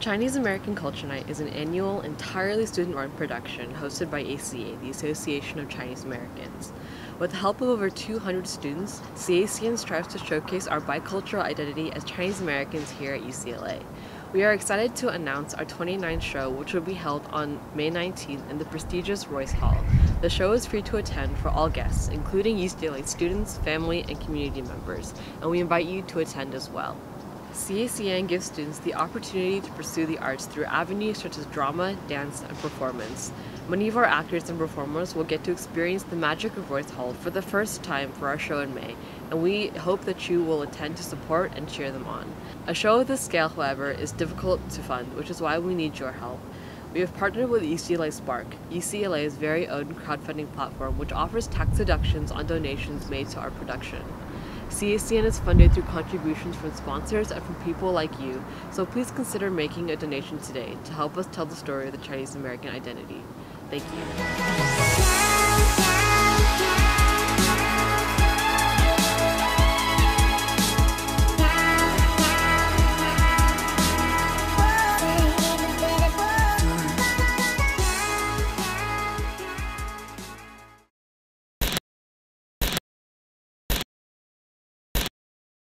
Chinese American Culture Night is an annual, entirely student run production hosted by ACA, the Association of Chinese Americans. With the help of over 200 students, CACN strives to showcase our bicultural identity as Chinese Americans here at UCLA. We are excited to announce our 29th show, which will be held on May 19th in the prestigious Royce Hall. The show is free to attend for all guests, including UCLA students, family, and community members, and we invite you to attend as well. CACN gives students the opportunity to pursue the arts through avenues such as drama, dance, and performance. Many of our actors and performers will get to experience the magic of Royce Hall for the first time for our show in May, and we hope that you will attend to support and cheer them on. A show of this scale, however, is difficult to fund, which is why we need your help. We have partnered with UCLA Spark, UCLA's very own crowdfunding platform, which offers tax deductions on donations made to our production. CACN is funded through contributions from sponsors and from people like you, so please consider making a donation today to help us tell the story of the Chinese American identity. Thank you.